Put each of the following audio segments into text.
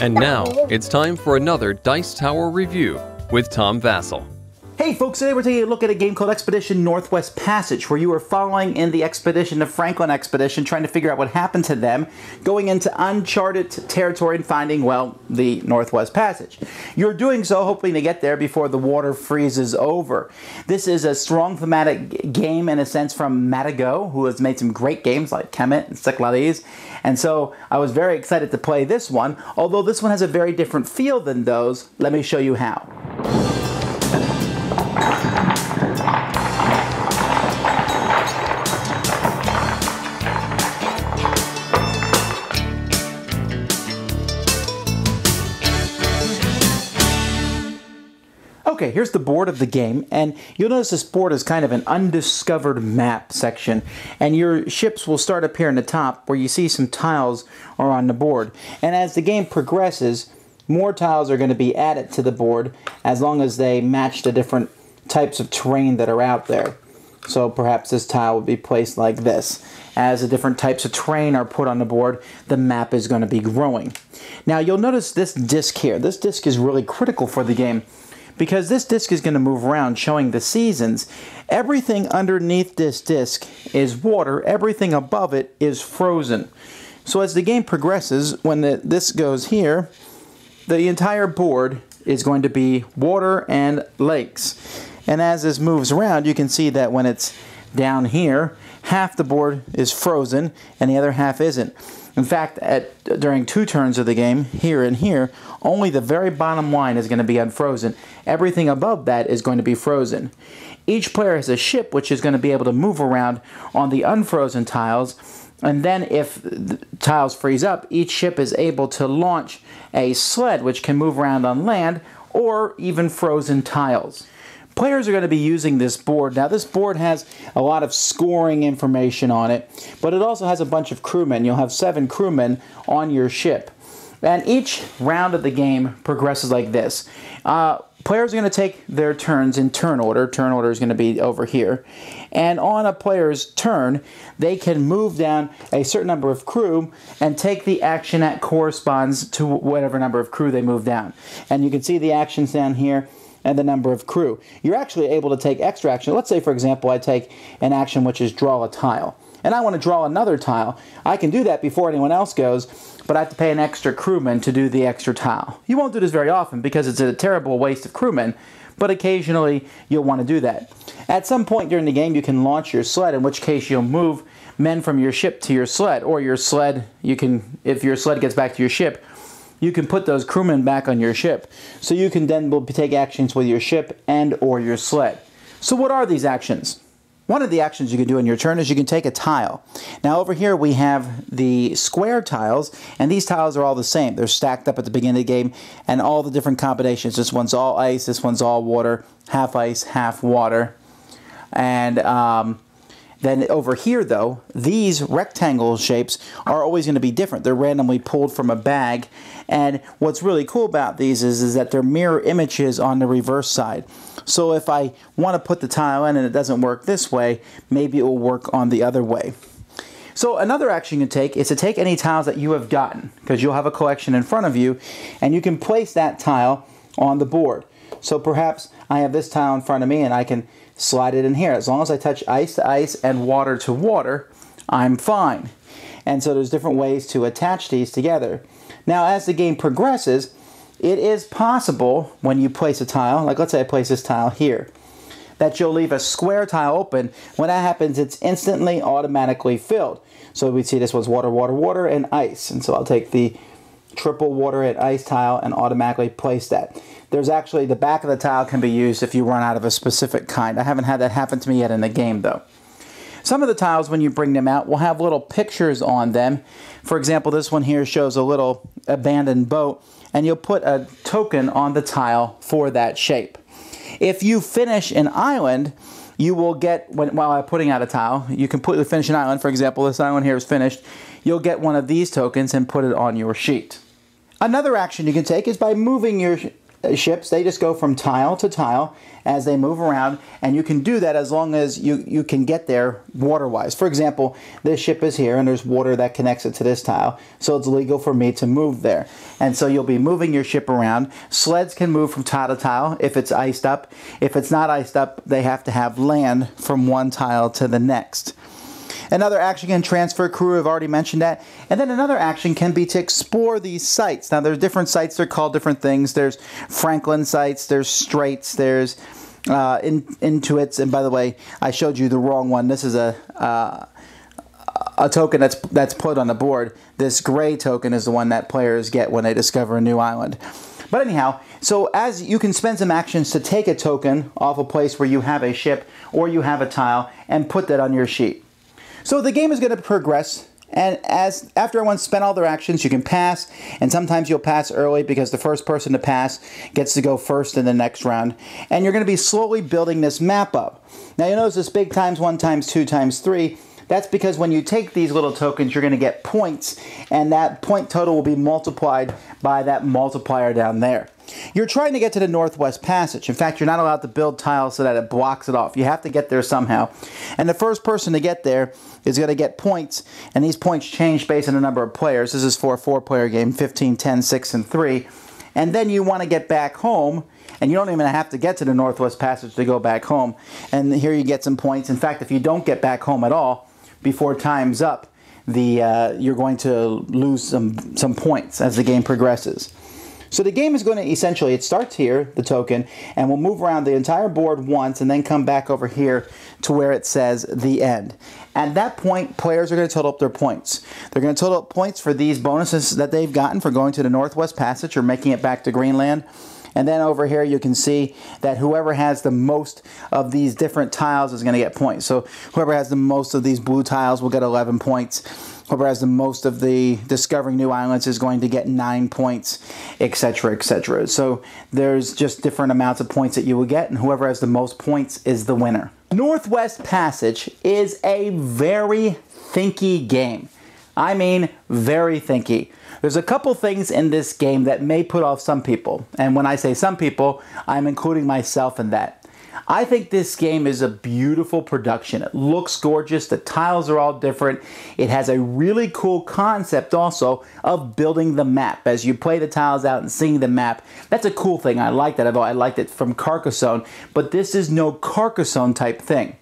And now it's time for another Dice Tower review with Tom Vasel. Hey folks, today we're taking a look at a game called Expedition Northwest Passage, where you are following in the expedition, the Franklin expedition, trying to figure out what happened to them, going into uncharted territory and finding, well, the Northwest Passage. You're doing so hoping to get there before the water freezes over. This is a strong thematic game in a sense from Matagot, who has made some great games like Kemet and Cyclades. And so I was very excited to play this one, although this one has a very different feel than those. Let me show you how. Okay, here's the board of the game, and you'll notice this board is kind of an undiscovered map section, and your ships will start up here in the top where you see some tiles are on the board. And as the game progresses, more tiles are going to be added to the board as long as they match the different types of terrain that are out there. So perhaps this tile would be placed like this. As the different types of terrain are put on the board, the map is going to be growing. Now you'll notice this disc here. This disc is really critical for the game because this disc is going to move around showing the seasons. Everything underneath this disc is water, everything above it is frozen. So as the game progresses, when the, this goes here, the entire board is going to be water and lakes. And as this moves around, you can see that when it's down here, half the board is frozen and the other half isn't. In fact, at, during two turns of the game, here and here, only the very bottom line is going to be unfrozen. Everything above that is going to be frozen. Each player has a ship which is going to be able to move around on the unfrozen tiles, and then if the tiles freeze up, each ship is able to launch a sled which can move around on land or even frozen tiles players are going to be using this board. Now, this board has a lot of scoring information on it, but it also has a bunch of crewmen. You'll have seven crewmen on your ship. And each round of the game progresses like this. Uh, players are going to take their turns in turn order. Turn order is going to be over here. And on a player's turn, they can move down a certain number of crew and take the action that corresponds to whatever number of crew they move down. And you can see the actions down here and the number of crew. You're actually able to take extra action. Let's say, for example, I take an action which is draw a tile, and I want to draw another tile. I can do that before anyone else goes, but I have to pay an extra crewman to do the extra tile. You won't do this very often because it's a terrible waste of crewmen, but occasionally you'll want to do that. At some point during the game, you can launch your sled, in which case you'll move men from your ship to your sled, or your sled, you can, if your sled gets back to your ship, you can put those crewmen back on your ship. So you can then take actions with your ship and or your sled. So what are these actions? One of the actions you can do in your turn is you can take a tile. Now over here we have the square tiles, and these tiles are all the same. They're stacked up at the beginning of the game, and all the different combinations. This one's all ice, this one's all water, half ice, half water. And um, then over here, though, these rectangle shapes are always going to be different. They're randomly pulled from a bag. And what's really cool about these is, is that they're mirror images on the reverse side. So if I want to put the tile in and it doesn't work this way, maybe it will work on the other way. So another action you can take is to take any tiles that you have gotten, because you'll have a collection in front of you, and you can place that tile on the board. So perhaps I have this tile in front of me and I can slide it in here. As long as I touch ice to ice and water to water, I'm fine. And so there's different ways to attach these together. Now as the game progresses, it is possible when you place a tile, like let's say I place this tile here, that you'll leave a square tile open. When that happens, it's instantly automatically filled. So we see this was water, water, water, and ice. And so I'll take the triple water and ice tile and automatically place that. There's actually, the back of the tile can be used if you run out of a specific kind. I haven't had that happen to me yet in the game though. Some of the tiles, when you bring them out, will have little pictures on them. For example, this one here shows a little abandoned boat, and you'll put a token on the tile for that shape. If you finish an island, you will get, when, while I'm putting out a tile, you can completely finish an island. For example, this island here is finished. You'll get one of these tokens and put it on your sheet. Another action you can take is by moving your Uh, ships, they just go from tile to tile as they move around, and you can do that as long as you, you can get there water-wise. For example, this ship is here, and there's water that connects it to this tile, so it's legal for me to move there. And so you'll be moving your ship around. Sleds can move from tile to tile if it's iced up. If it's not iced up, they have to have land from one tile to the next. Another action can transfer crew, I've already mentioned that. And then another action can be to explore these sites. Now there's different sites, they're called different things. There's Franklin sites, there's Straits, there's uh, in, Intuits, and by the way, I showed you the wrong one. This is a uh, a token that's that's put on the board. This gray token is the one that players get when they discover a new island. But anyhow, so as you can spend some actions to take a token off a place where you have a ship or you have a tile and put that on your sheet. So the game is going to progress and as after everyone's spent all their actions, you can pass, and sometimes you'll pass early because the first person to pass gets to go first in the next round. And you're going to be slowly building this map up. Now you notice this big times one times two times three. That's because when you take these little tokens, you're going to get points, and that point total will be multiplied by that multiplier down there. You're trying to get to the Northwest Passage. In fact, you're not allowed to build tiles so that it blocks it off. You have to get there somehow. And the first person to get there is going to get points, and these points change based on the number of players. This is for a four-player game, 15, 10, 6, and 3. And then you want to get back home, and you don't even have to get to the Northwest Passage to go back home. And here you get some points. In fact, if you don't get back home at all before time's up, the uh, you're going to lose some, some points as the game progresses. So the game is going to essentially, it starts here, the token, and we'll move around the entire board once and then come back over here to where it says the end. At that point, players are going to total up their points. They're going to total up points for these bonuses that they've gotten for going to the Northwest Passage or making it back to Greenland. And then over here you can see that whoever has the most of these different tiles is going to get points. So whoever has the most of these blue tiles will get 11 points. Whoever has the most of the discovering new islands is going to get nine points, etc., etc. So there's just different amounts of points that you will get, and whoever has the most points is the winner. Northwest Passage is a very thinky game. I mean, very thinky. There's a couple things in this game that may put off some people. And when I say some people, I'm including myself in that. I think this game is a beautiful production. It looks gorgeous. The tiles are all different. It has a really cool concept also of building the map. As you play the tiles out and seeing the map, that's a cool thing. I like that. I liked it from Carcassonne, but this is no Carcassonne type thing.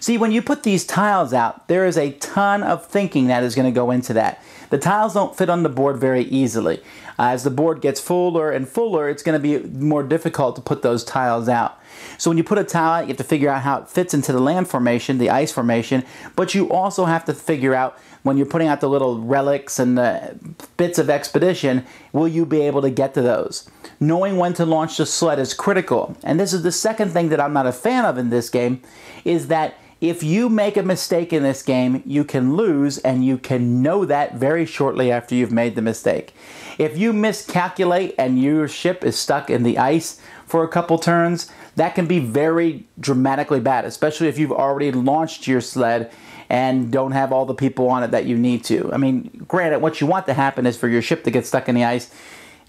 See, when you put these tiles out, there is a ton of thinking that is going to go into that. The tiles don't fit on the board very easily. Uh, as the board gets fuller and fuller, it's going to be more difficult to put those tiles out. So when you put a tile out, you have to figure out how it fits into the land formation, the ice formation, but you also have to figure out when you're putting out the little relics and the bits of expedition, will you be able to get to those? Knowing when to launch the sled is critical. And this is the second thing that I'm not a fan of in this game, is that if you make a mistake in this game, you can lose and you can know that very shortly after you've made the mistake. If you miscalculate and your ship is stuck in the ice for a couple turns, that can be very dramatically bad, especially if you've already launched your sled and don't have all the people on it that you need to. I mean, granted, what you want to happen is for your ship to get stuck in the ice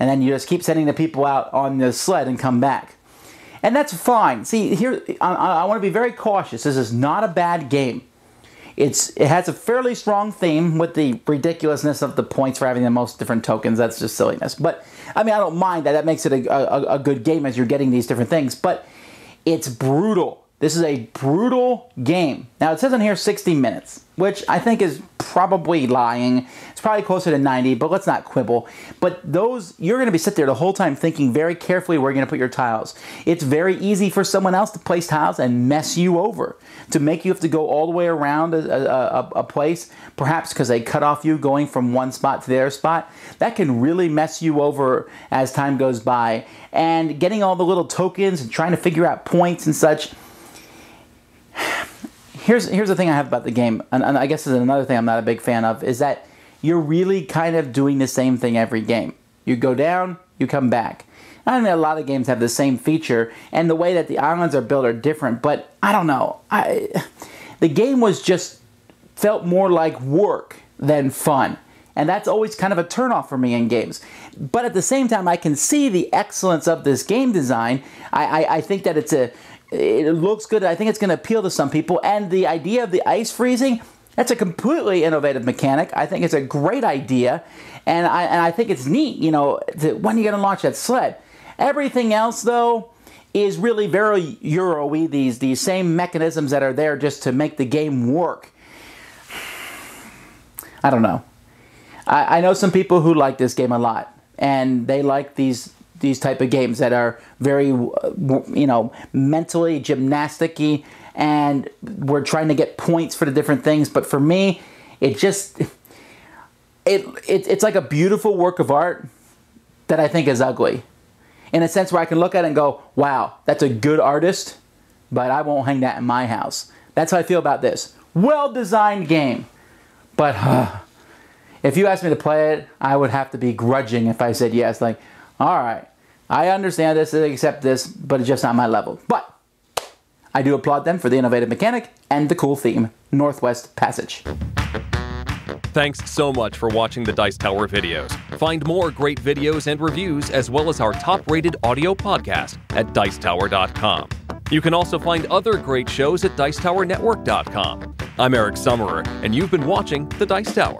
and then you just keep sending the people out on the sled and come back. And that's fine. See, here, I, I want to be very cautious. This is not a bad game. It's It has a fairly strong theme with the ridiculousness of the points for having the most different tokens. That's just silliness. But, I mean, I don't mind that. That makes it a, a, a good game as you're getting these different things. But it's brutal. This is a brutal game. Now, it says on here 60 minutes, which I think is probably lying. It's probably closer to 90, but let's not quibble. But those, you're going to be sit there the whole time thinking very carefully where you're going to put your tiles. It's very easy for someone else to place tiles and mess you over, to make you have to go all the way around a, a, a place, perhaps because they cut off you going from one spot to the other spot. That can really mess you over as time goes by. And getting all the little tokens and trying to figure out points and such here's here's the thing I have about the game, and, and I guess is another thing I'm not a big fan of is that you're really kind of doing the same thing every game. You go down, you come back. I mean, a lot of games have the same feature, and the way that the islands are built are different. But I don't know. I the game was just felt more like work than fun. And that's always kind of a turnoff for me in games. But at the same time, I can see the excellence of this game design. I, I, I think that it's a it looks good. I think it's going to appeal to some people. And the idea of the ice freezing, that's a completely innovative mechanic. I think it's a great idea. And I, and I think it's neat, you know, to, when are you going to launch that sled? Everything else, though, is really very Euro-y, these, these same mechanisms that are there just to make the game work. I don't know. I, I know some people who like this game a lot, and they like these these type of games that are very, you know, mentally gymnasticy, and we're trying to get points for the different things. But for me, it just it, it it's like a beautiful work of art that I think is ugly, in a sense where I can look at it and go, "Wow, that's a good artist," but I won't hang that in my house. That's how I feel about this. Well designed game, but. Uh, if you asked me to play it, I would have to be grudging if I said yes. Like, all right, I understand this, I accept this, but it's just not my level. But I do applaud them for the innovative mechanic and the cool theme, Northwest Passage. Thanks so much for watching the Dice Tower videos. Find more great videos and reviews, as well as our top rated audio podcast at Dicetower.com. You can also find other great shows at Dicetowernetwork.com. I'm Eric Summerer, and you've been watching The Dice Tower.